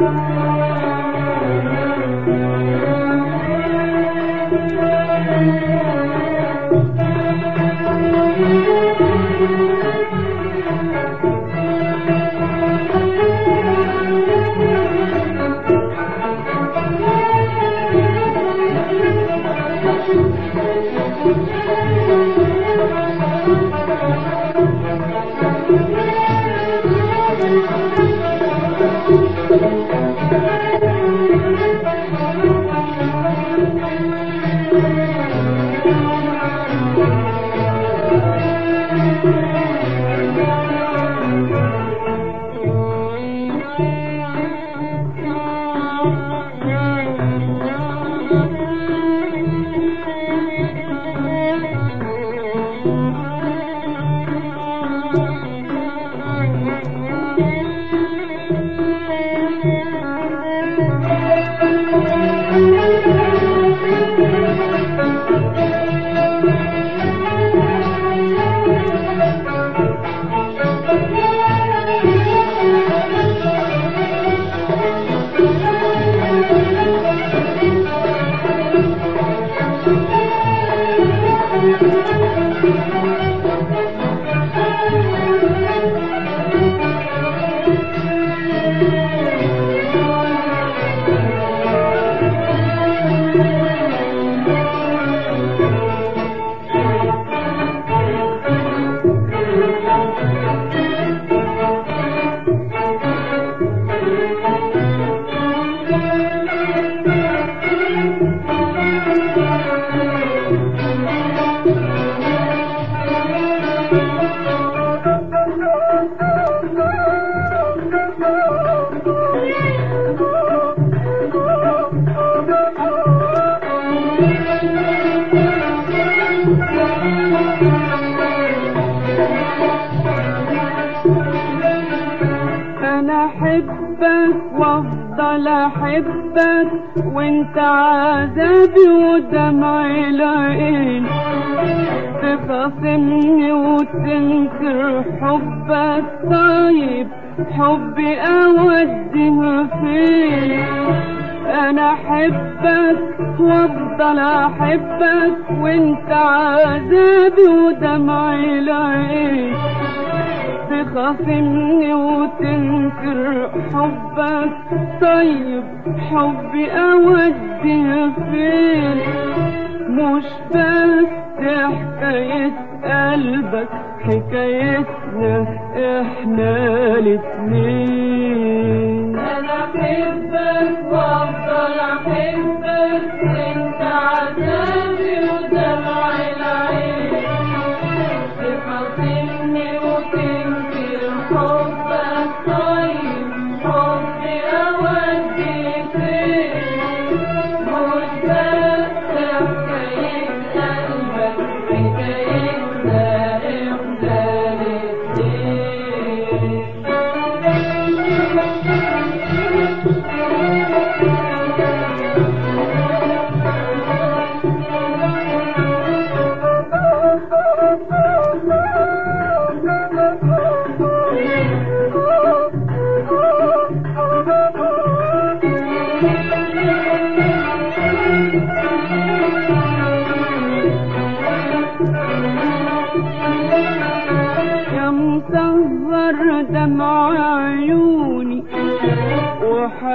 Thank you. أحبك وانت عذابي ودمعي العين. تخاصمني وتنكر حبك طيب حبي اوديه فين؟ أنا أحبك وأفضل أحبك وانت عذابي ودمعي العين. تخاصمني وتنكر حبك طيب حبي اودي فين مش بس حكاية قلبك حكايتنا إحنا الاتنين.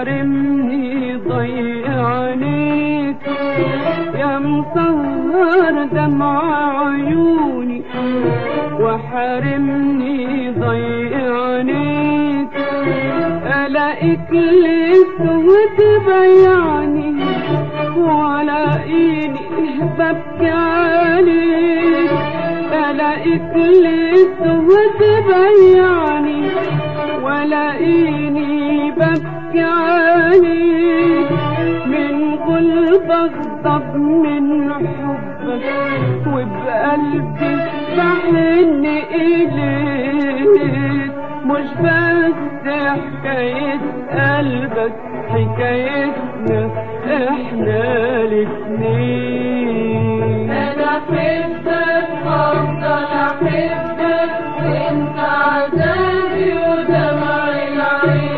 وحرمني ضيع عينيك يا مسهر دمع عيوني وحرمني ضيع عينيك ألاقيك لسه وتبيعني ولاقيني ببكي عليك. ألاقيك لسه وتبيعني ولاقيني اغضب من حبك وبقلبي بحن إليك. مش بس حكاية قلبك حكايتنا إحنا الاتنين. أنا أحبك وافضل أحبك وانت عذابي ودمع العين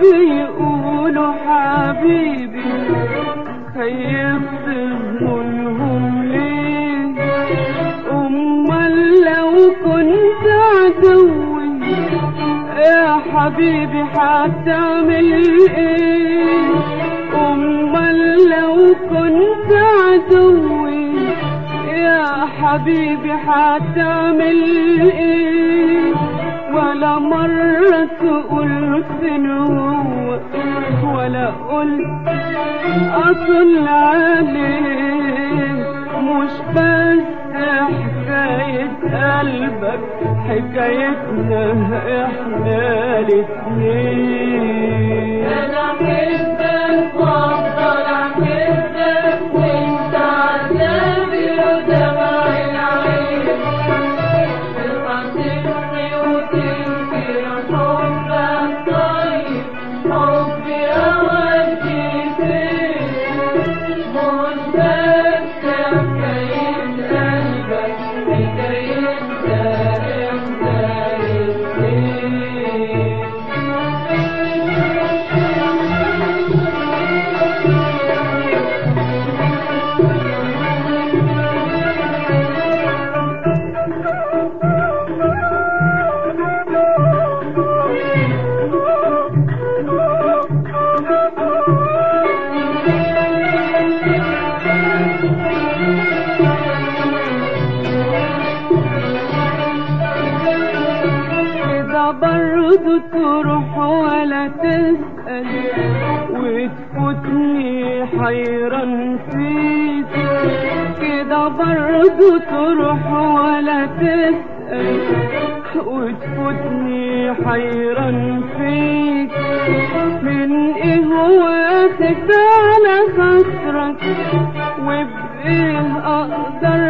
بيقولوا حبيبي خيبت ظنونهم ليه؟ أمال لو كنت عدوي يا حبيبي هتعمل إيه؟ أمال لو كنت عدوي يا حبيبي هتعمل إيه؟ ولا مرة تقول فين هو ولا قلت اطل عليه مش بس حكاية قلبك حكايتنا إحنا الاتنين. احبك وافضل ولا تسأل وتفوتني فيك. كده برضو تروح ولا تسأل وتفوتني حيران فيك. من إيه واخد على خاطرك وبايه أقدر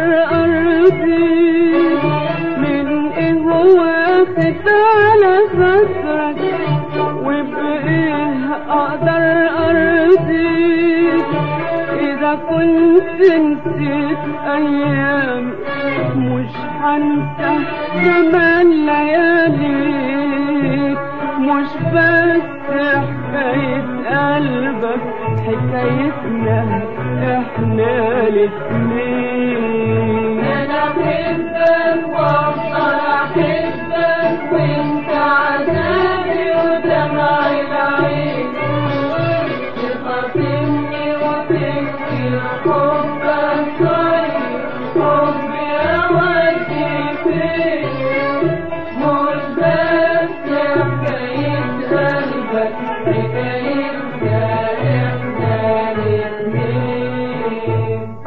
اذا كنت نسيت أيام مش هنسى زمان لياليك مش بس حكاية قلبك حكايتنا إحنا الاتنين.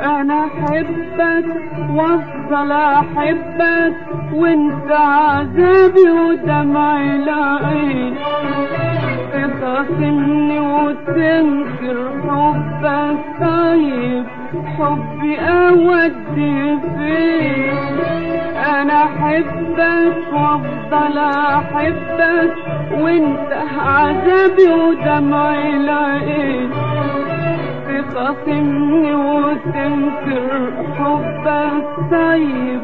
أنا احبك احبك وانت عذابي ودمع العين تخاصمني وتنكر حبك طيب حبي أودي فين أنا احبك وافضل احبك وانت عذابي ودمع العين تخاصمني وتنكر حبك طيب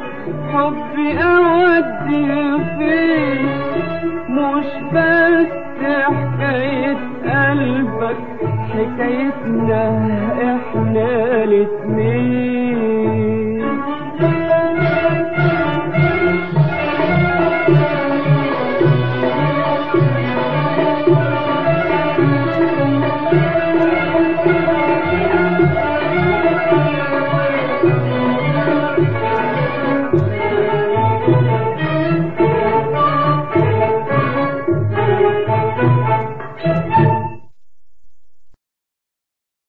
حبي اودي فين مش بس حكاية قلبك حكايتنا إحنا الاتنين.